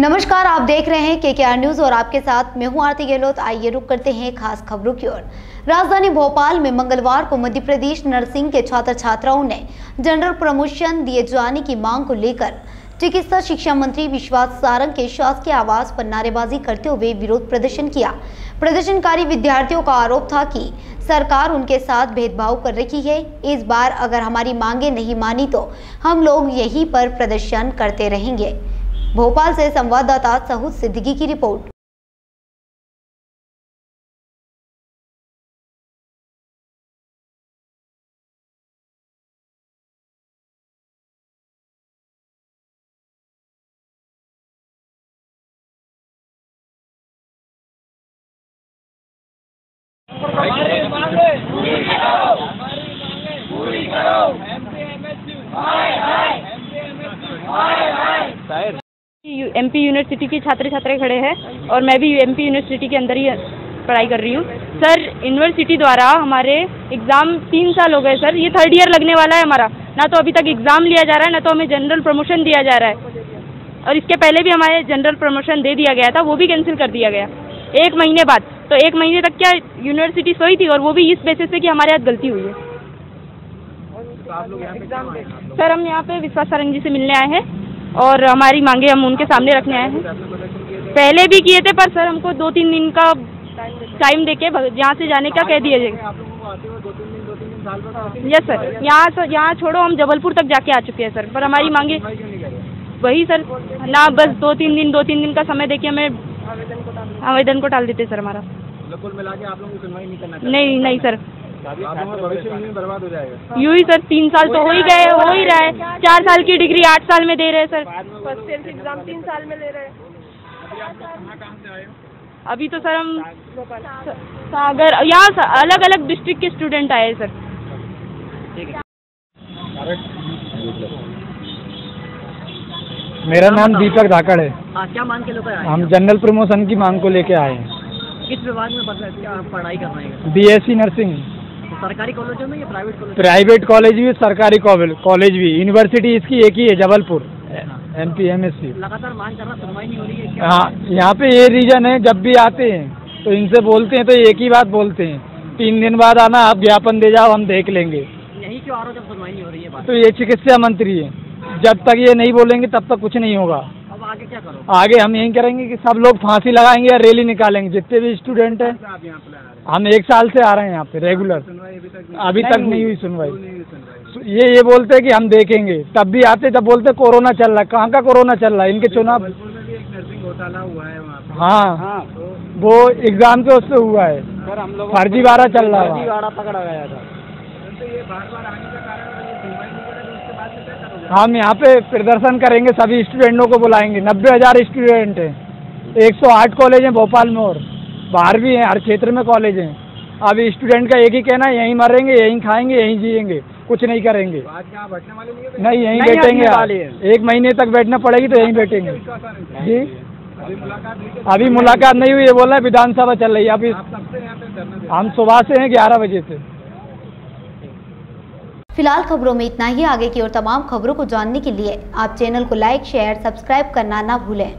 नमस्कार, आप देख रहे हैं के के आर न्यूज़ और आपके साथ मैं हूँ आरती गहलोत। आइए रुक करते हैं खास खबरों की ओर। राजधानी भोपाल में मंगलवार को मध्य प्रदेश नर्सिंग के छात्र छात्राओं ने जनरल प्रमोशन दिए जाने की मांग को लेकर चिकित्सा शिक्षा मंत्री विश्वास सारंग के शासकीय आवास पर नारेबाजी करते हुए विरोध प्रदर्शन किया। प्रदर्शनकारी विद्यार्थियों का आरोप था कि सरकार उनके साथ भेदभाव कर रही है। इस बार अगर हमारी मांगे नहीं मानी तो हम लोग यहीं पर प्रदर्शन करते रहेंगे। भोपाल से संवाददाता सहूद सिद्दीकी की रिपोर्ट हमारी मांगे पूरी करो हमारी मांगे पूरी करो एमपीएमएसयू हाय हाय एमपीएमएसयू हाय हाय एमपी यूनिवर्सिटी के छात्र छात्राएँ खड़े हैं और मैं भी एमपी यूनिवर्सिटी के अंदर ही पढ़ाई कर रही हूँ। सर यूनिवर्सिटी द्वारा हमारे एग्ज़ाम तीन साल हो गए सर ये थर्ड ईयर लगने वाला है हमारा। ना तो अभी तक एग्ज़ाम लिया जा रहा है ना तो हमें जनरल प्रमोशन दिया जा रहा है। और इसके पहले भी हमारे जनरल प्रमोशन दे दिया गया था वो भी कैंसिल कर दिया गया। एक महीने बाद। तो एक महीने तक क्या यूनिवर्सिटी सोई थी और वो भी इस बेसिस पे कि हमारे हाथ गलती हुई है। सर हम यहाँ पे विश्वास सारंग जी से मिलने आए हैं। और हमारी मांगे हम उनके सामने रखने आए हैं। पहले भी किए थे पर सर हमको दो तीन दिन का टाइम देके यहाँ से जाने का कह दिया जाएगा यस सर यहाँ सर यहाँ छोड़ो हम जबलपुर तक जाके आ चुके हैं सर। पर हमारी मांगे वही सर। ना बस दो तीन दिन दो तीन दिन का समय देके हमें आवेदन को टाल देते सर हमारा। कुल मिला के आप लोगों को सुनवाई नहीं करना नहीं नहीं सर। भविष्य यूँ ही बर्बाद हो जाएगा। यूँ ही सर तीन साल तो हो ही गए हो ही रहा है। चार साल की डिग्री आठ साल में दे रहे हैं सर। फ़र्स्ट ईयर के एग्ज़ाम तीन साल में ले रहे हैं। अभी तो सर हम सागर यहाँ अलग अलग डिस्ट्रिक्ट के स्टूडेंट आए हैं सर। मेरा नाम दीपक धाकड़ है। हाँ क्या मांग के लेकर हम जनरल प्रमोशन की मांग को लेके आए हैं। किस विभाग में पढ़- क्या पढ़ाई कर रहे हैं? बीएससी नर्सिंग तो सरकारी कॉलेजों में या प्राइवेट कॉलेज प्राइवेट कॉलेज भी सरकारी कॉलेज भी। यूनिवर्सिटी इसकी एक ही है Jabalpur. M P M S C लगातार मांग कर सुनवाई नहीं हो रही है हाँ यहाँ पे ये रीजन है जब भी आते हैं तो इनसे बोलते हैं तो एक ही बात बोलते हैं। तीन दिन बाद आना आप ज्ञापन दे जाओ हम देख लेंगे। यही क्यों आ रहा जब सुनवाई नहीं हो रही है तो ये चिकित्सा मंत्री है। जब तक ये नहीं बोलेंगे तब तक कुछ नहीं होगा। क्या करो आगे हम यही करेंगे कि सब लोग फांसी लगाएँगे या रैली निकालेंगे जितने भी स्टूडेंट हैं हम एक साल से आ रहे हैं यहाँ पे रेगुलर अभी तक नहीं हुई। सुनवाई। ये ये बोलते हैं कि हम देखेंगे। तब भी आते जब बोलते कोरोना चल रहा है। कहाँ का कोरोना चल रहा है? इनके चुनाव जबलपुर में भी एक नर्सिंग घोटाला हुआ है हाँ। हाँ। तो वो एग्ज़ाम के उससे हुआ है। सर हम लोग फर्जीवाड़ा चल रहा है हम यहाँ पे प्रदर्शन करेंगे सभी स्टूडेंटों को बुलाएँगे। नब्बे हज़ार स्टूडेंट हैं। एक सौ आठ कॉलेज हैं भोपाल में और बाहर भी हैं हर क्षेत्र में कॉलेज हैं। अब स्टूडेंट का एक ही कहना है यहीं मरेंगे यहीं खाएँगे यहीं जिएँगे कुछ नहीं करेंगे। आज क्या आप बैठने वाले नहीं यहीं बैठेंगे। एक महीने तक बैठना पड़ेगी तो यहीं बैठेंगे। जी? अभी मुलाकात नहीं हुई है बोला विधानसभा चल रही है। अभी हम सुबह से हैं ग्यारह बजे से। फ़िलहाल खबरों में इतना ही। आगे की और तमाम खबरों को जानने के लिए आप चैनल को लाइक, शेयर, सब्सक्राइब करना ना भूलें।